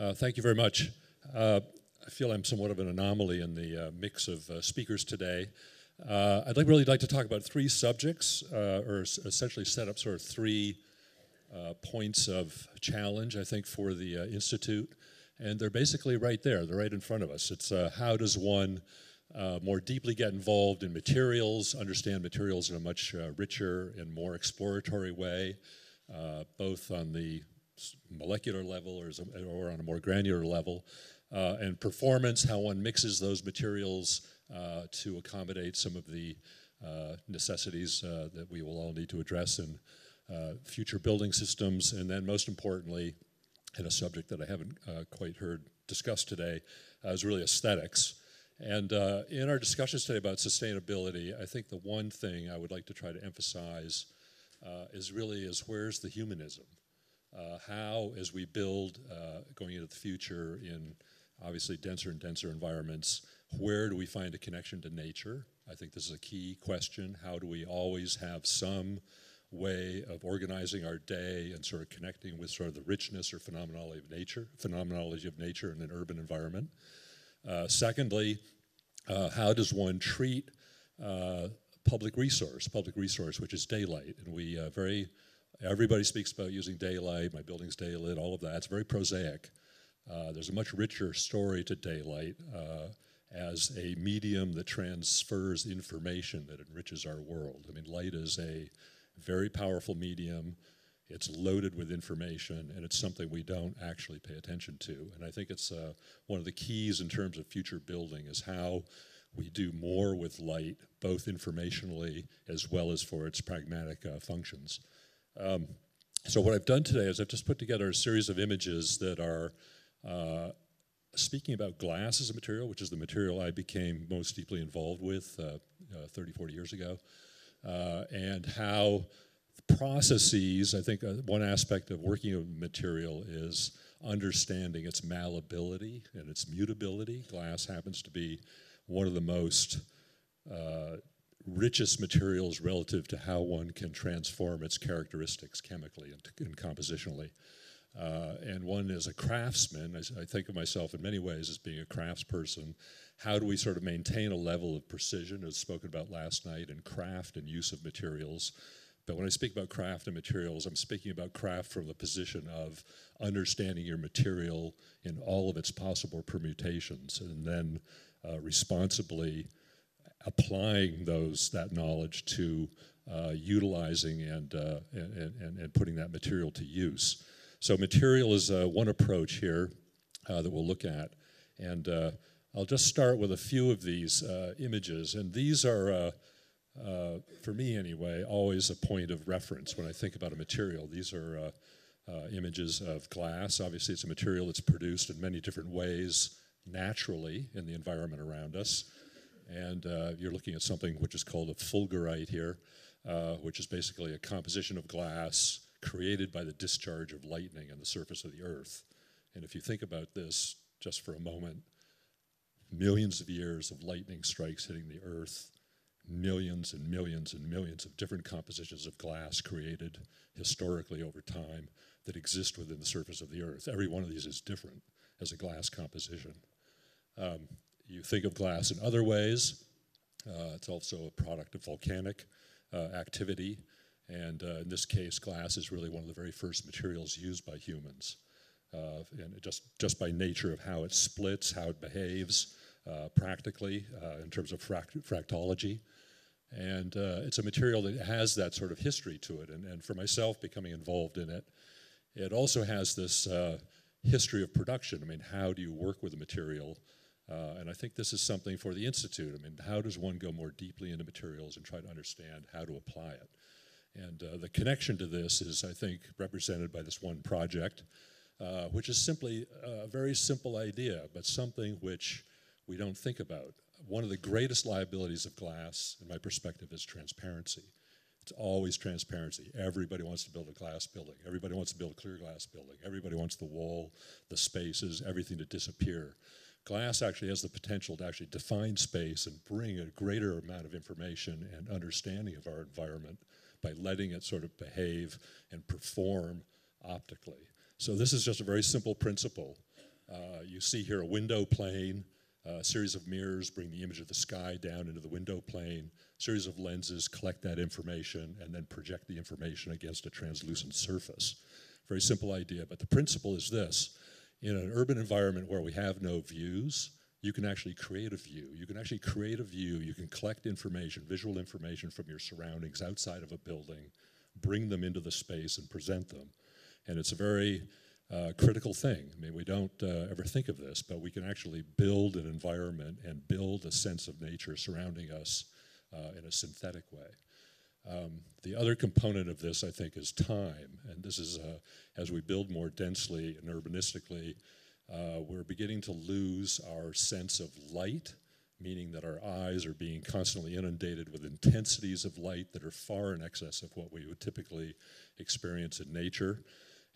Uh, thank you very much. Uh, I feel I'm somewhat of an anomaly in the uh, mix of uh, speakers today. Uh, I'd like, really like to talk about three subjects, uh, or essentially set up sort of three points of challenge, I think, for the Institute. And they're basically right there, they're right in front of us. It's how does one more deeply get involved in materials, understand materials in a much richer and more exploratory way, both on the molecular level or, or on a more granular level. Uh, and performance, how one mixes those materials uh, to accommodate some of the uh, necessities uh, that we will all need to address in uh, future building systems. And then most importantly, and a subject that I haven't uh, quite heard discussed today, is really aesthetics. And in our discussions today about sustainability, I think the one thing I would like to try to emphasize is really is where's the humanism? Uh, how, as we build uh, going into the future in obviously denser and denser environments, where do we find a connection to nature? I think this is a key question. How do we always have some way of organizing our day and sort of connecting with sort of the richness or phenomenology of nature, phenomenology of nature in an urban environment? Uh, secondly, uh, how does one treat uh, public resource, public resource, which is daylight? And we uh, very Everybody speaks about using daylight, my building's daylit, all of that. It's very prosaic. Uh, there's a much richer story to daylight uh, as a medium that transfers information that enriches our world. I mean, light is a very powerful medium. It's loaded with information, and it's something we don't actually pay attention to. And I think it's uh, one of the keys in terms of future building is how we do more with light, both informationally as well as for its pragmatic uh, functions. Um, so what I've done today is I've just put together a series of images that are uh, speaking about glass as a material, which is the material I became most deeply involved with uh, uh, 30, 40 years ago, uh, and how processes, I think uh, one aspect of working with material is understanding its malleability and its mutability. Glass happens to be one of the most uh, richest materials relative to how one can transform its characteristics chemically and, and compositionally. Uh, and one as a craftsman, I, I, think of myself in many ways as being a craftsperson. How do we sort of maintain a level of precision, as spoken about last night, and craft and use of materials? But when I speak about craft and materials, I'm speaking about craft from the position of understanding your material in all of its possible permutations, and then uh, responsibly applying those that knowledge to uh, utilizing and, uh, and, and, and, putting that material to use. So material is uh, one approach here uh, that we'll look at. And uh, I'll just start with a few of these uh, images. And these are, for me anyway, always a point of reference when I think about a material. These are images of glass. Obviously, it's a material that's produced in many different ways naturally in the environment around us. And uh, you're looking at something which is called a fulgurite here, uh, which is basically a composition of glass created by the discharge of lightning on the surface of the earth. And if you think about this just for a moment, millions of years of lightning strikes hitting the earth, millions and millions and millions of different compositions of glass created historically over time that exist within the surface of the earth. Every one of these is different as a glass composition. Um, you think of glass in other ways. Uh, it's also a product of volcanic uh, activity. And uh, in this case, glass is really one of the very first materials used by humans. Uh, and just, just by nature of how it splits, how it behaves uh, practically uh, in terms of fract fractology. And it's a material that has that sort of history to it. And, and for myself, becoming involved in it, it also has this history of production. I mean, how do you work with a material uh, and I think this is something for the Institute. I mean, how does one go more deeply into materials and try to understand how to apply it? And uh, the connection to this is, I think, represented by this one project, uh, which is simply a very simple idea, but something which we don't think about. One of the greatest liabilities of glass, in my perspective, is transparency. It's always transparency. Everybody wants to build a glass building. Everybody wants to build a clear glass building. Everybody wants the wall, the spaces, everything to disappear glass actually has the potential to actually define space and bring a greater amount of information and understanding of our environment by letting it sort of behave and perform optically. So this is just a very simple principle. Uh, you see here a window plane, a series of mirrors bring the image of the sky down into the window plane, series of lenses collect that information and then project the information against a translucent surface. Very simple idea, but the principle is this. In an urban environment where we have no views, you can actually create a view. You can actually create a view. You can collect information, visual information from your surroundings outside of a building, bring them into the space and present them. And it's a very uh, critical thing. I mean, we don't uh, ever think of this, but we can actually build an environment and build a sense of nature surrounding us uh, in a synthetic way. Um, the other component of this, I think, is time. And this is uh, as we build more densely and urbanistically, uh, we're beginning to lose our sense of light, meaning that our eyes are being constantly inundated with intensities of light that are far in excess of what we would typically experience in nature.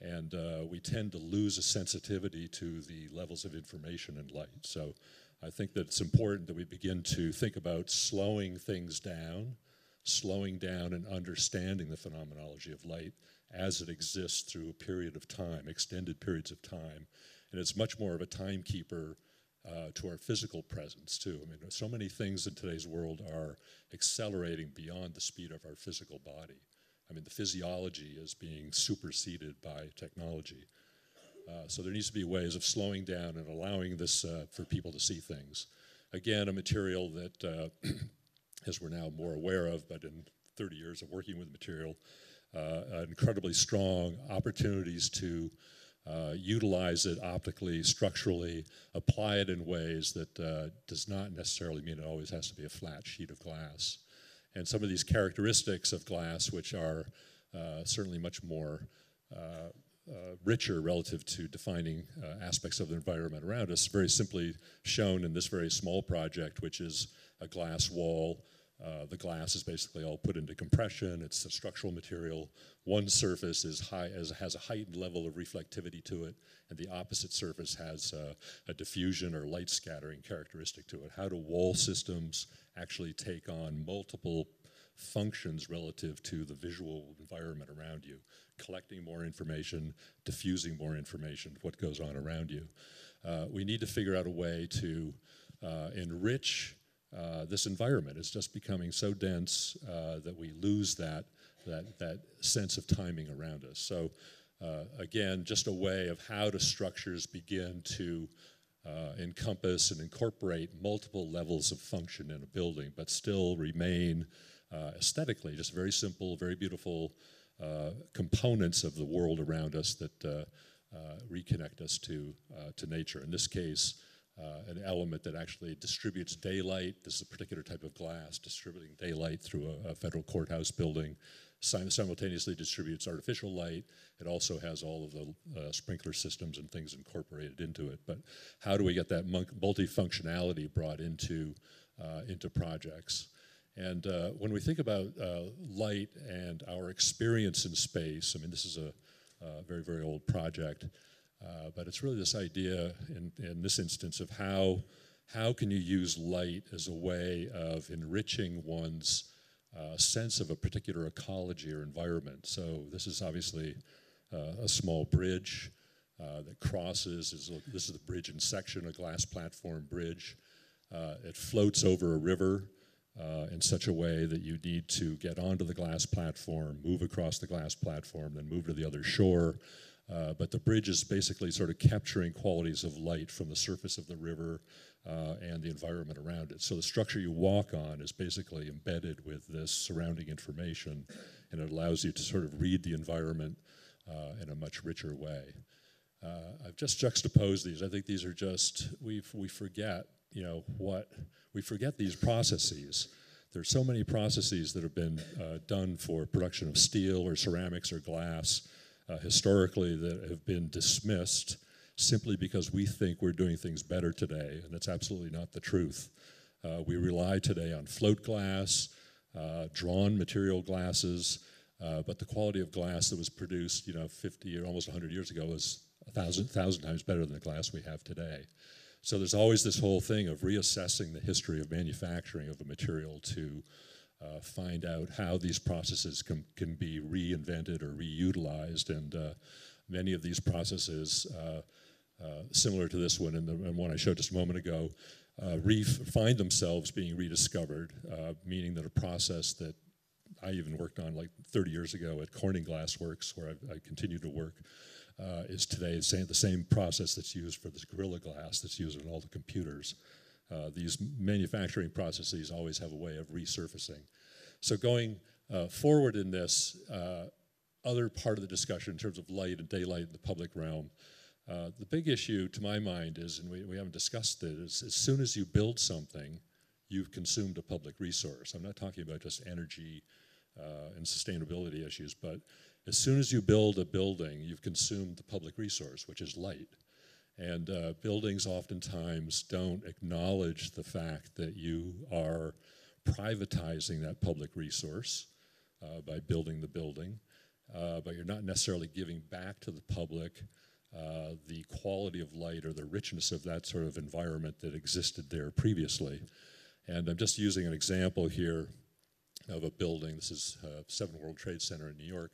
And uh, we tend to lose a sensitivity to the levels of information and light. So I think that it's important that we begin to think about slowing things down, slowing down and understanding the phenomenology of light as it exists through a period of time, extended periods of time, and it's much more of a timekeeper uh, to our physical presence too. I mean, so many things in today's world are accelerating beyond the speed of our physical body. I mean, the physiology is being superseded by technology. Uh, so there needs to be ways of slowing down and allowing this uh, for people to see things. Again, a material that, uh, as we're now more aware of, but in 30 years of working with material, uh, incredibly strong opportunities to uh, utilize it optically, structurally, apply it in ways that uh, does not necessarily mean it always has to be a flat sheet of glass. And some of these characteristics of glass, which are uh, certainly much more uh, uh, richer relative to defining aspects of the environment around us, very simply shown in this very small project, which is a glass wall uh, the glass is basically all put into compression. It's a structural material. One surface is high, as, has a heightened level of reflectivity to it, and the opposite surface has a diffusion or light scattering characteristic to it. How do wall systems actually take on multiple functions relative to the visual environment around you? Collecting more information, diffusing more information, what goes on around you. Uh, we need to figure out a way to uh, enrich uh, this environment is just becoming so dense uh, that we lose that, that, that sense of timing around us. So uh, again, just a way of how do structures begin to uh, encompass and incorporate multiple levels of function in a building, but still remain uh, aesthetically just very simple, very beautiful components of the world around us that reconnect us to, to nature. In this case, uh, an element that actually distributes daylight. This is a particular type of glass, distributing daylight through a, a federal courthouse building. Sim simultaneously distributes artificial light. It also has all of the uh, sprinkler systems and things incorporated into it. But how do we get that multifunctionality brought into, uh, into projects? And uh, when we think about uh, light and our experience in space, I mean, this is a, a very, very old project. Uh, but it's really this idea in, in this instance of how, how can you use light as a way of enriching one's uh, sense of a particular ecology or environment. So this is obviously uh, a small bridge uh, that crosses, is a, this is the bridge in section, a glass platform bridge. Uh, it floats over a river in such a way that you need to get onto the glass platform, move across the glass platform, then move to the other shore. Uh, but the bridge is basically sort of capturing qualities of light from the surface of the river uh, and the environment around it. So the structure you walk on is basically embedded with this surrounding information, and it allows you to sort of read the environment uh, in a much richer way. Uh, I've just juxtaposed these. I think these are just, we we forget, you know, what, we forget these processes. There's so many processes that have been uh, done for production of steel or ceramics or glass uh, historically that have been dismissed simply because we think we're doing things better today, and that's absolutely not the truth. Uh, we rely today on float glass, uh, drawn material glasses, uh, but the quality of glass that was produced, you know, 50 or almost 100 years ago was a thousand, thousand times better than the glass we have today. So there's always this whole thing of reassessing the history of manufacturing of a material to uh, find out how these processes can, can be reinvented or reutilized. And uh, many of these processes uh, uh, similar to this one and the and one I showed just a moment ago, uh, find themselves being rediscovered, meaning that a process that I even worked on like 30 years ago at Corning Glass Works, where I, I continue to work, uh, is today the same, the same process that's used for this Gorilla Glass that's used in all the computers. Uh, these manufacturing processes always have a way of resurfacing. So going uh, forward in this, uh, other part of the discussion in terms of light and daylight in the public realm, uh, the big issue to my mind is, and we, we haven't discussed it, is as soon as you build something, you've consumed a public resource. I'm not talking about just energy uh, and sustainability issues, but as soon as you build a building, you've consumed the public resource, which is light. And uh, buildings oftentimes don't acknowledge the fact that you are privatizing that public resource uh, by building the building, uh, but you're not necessarily giving back to the public uh, the quality of light or the richness of that sort of environment that existed there previously. And I'm just using an example here of a building. This is uh, Seven World Trade Center in New York.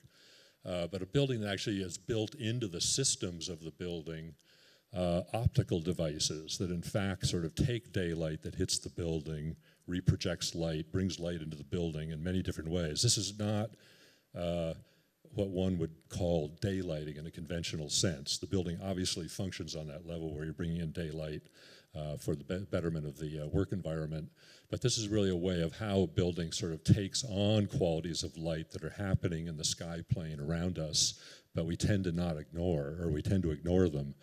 Uh, but a building that actually is built into the systems of the building uh, optical devices that in fact sort of take daylight that hits the building, reprojects light, brings light into the building in many different ways. This is not uh, what one would call daylighting in a conventional sense. The building obviously functions on that level where you're bringing in daylight uh, for the be betterment of the uh, work environment. But this is really a way of how a building sort of takes on qualities of light that are happening in the sky plane around us, but we tend to not ignore, or we tend to ignore them.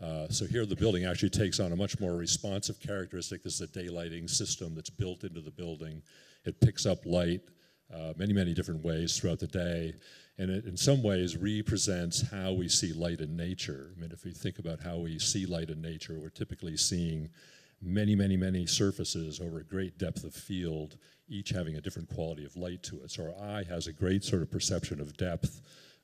Uh, so here the building actually takes on a much more responsive characteristic. This is a daylighting system that's built into the building. It picks up light uh, many, many different ways throughout the day. And it in some ways represents how we see light in nature. I mean, if we think about how we see light in nature, we're typically seeing many, many, many surfaces over a great depth of field, each having a different quality of light to it. So our eye has a great sort of perception of depth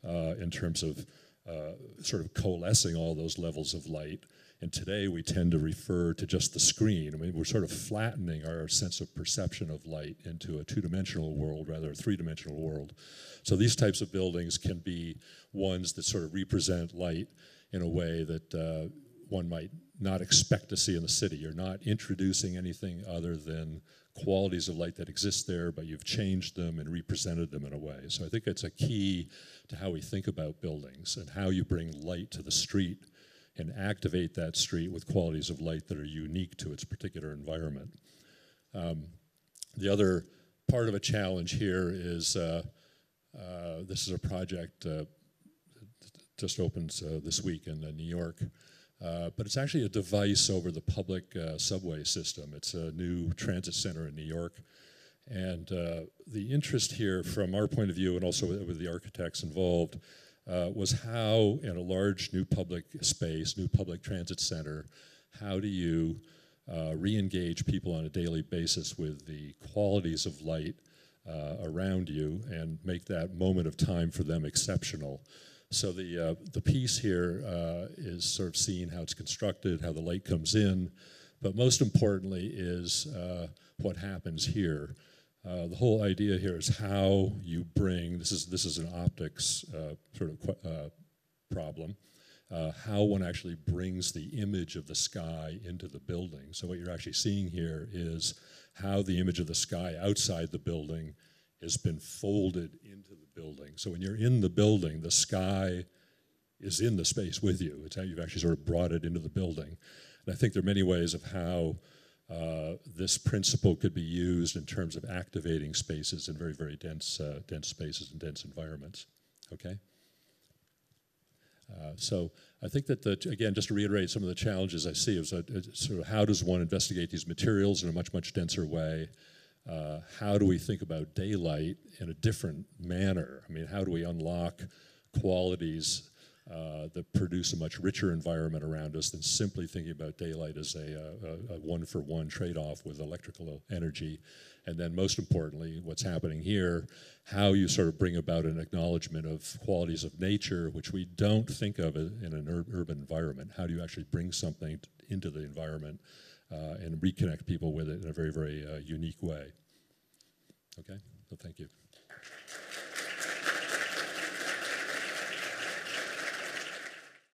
uh, in terms of uh, sort of coalescing all those levels of light. And today we tend to refer to just the screen. I mean, we're sort of flattening our sense of perception of light into a two-dimensional world rather than a three-dimensional world. So these types of buildings can be ones that sort of represent light in a way that uh, one might not expect to see in the city. You're not introducing anything other than qualities of light that exist there, but you've changed them and represented them in a way. So I think it's a key to how we think about buildings and how you bring light to the street and activate that street with qualities of light that are unique to its particular environment. Um, the other part of a challenge here is uh, uh, this is a project uh, just opens uh, this week in New York. Uh, but it's actually a device over the public uh, subway system. It's a new transit center in New York. And uh, the interest here, from our point of view, and also with the architects involved, uh, was how, in a large new public space, new public transit center, how do you uh, re-engage people on a daily basis with the qualities of light around you and make that moment of time for them exceptional? So the, uh, the piece here uh, is sort of seeing how it's constructed, how the light comes in, but most importantly is uh, what happens here. Uh, the whole idea here is how you bring, this is, this is an optics uh, sort of uh, problem, how one actually brings the image of the sky into the building. So what you're actually seeing here is how the image of the sky outside the building has been folded into the building. So when you're in the building, the sky is in the space with you. It's how you've actually sort of brought it into the building. And I think there are many ways of how uh, this principle could be used in terms of activating spaces in very, very dense, uh, dense spaces and dense environments. Okay? Uh, so I think that, the, again, just to reiterate some of the challenges I see is sort of how does one investigate these materials in a much, much denser way? Uh, how do we think about daylight in a different manner? I mean, how do we unlock qualities uh, that produce a much richer environment around us than simply thinking about daylight as a, a, a one-for-one trade-off with electrical energy. And then most importantly, what's happening here, how you sort of bring about an acknowledgement of qualities of nature, which we don't think of in an ur urban environment. How do you actually bring something into the environment and reconnect people with it in a very, very uh, unique way. Okay, so thank you.